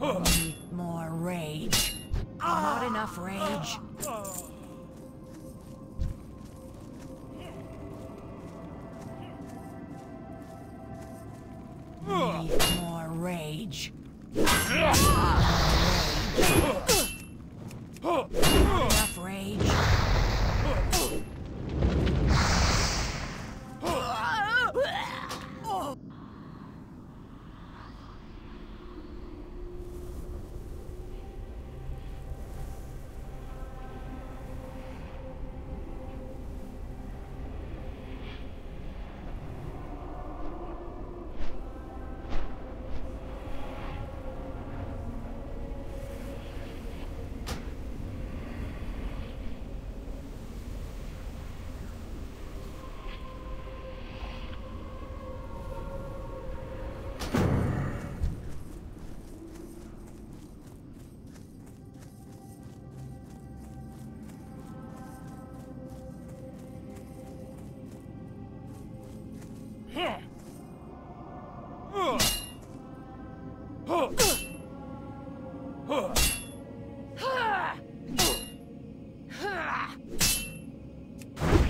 Need more rage. Not enough rage. Need more rage.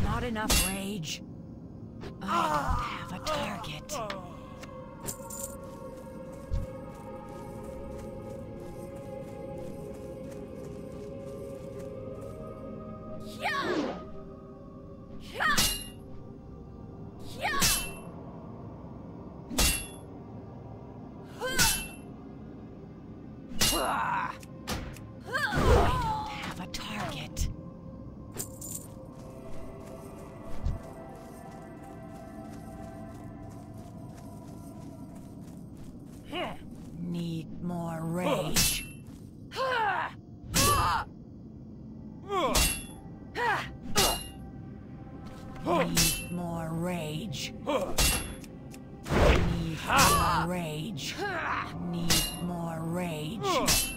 Not enough rage. I don't have a target. I don't have a target. Need more rage. Need more rage. Need more rage. Rage.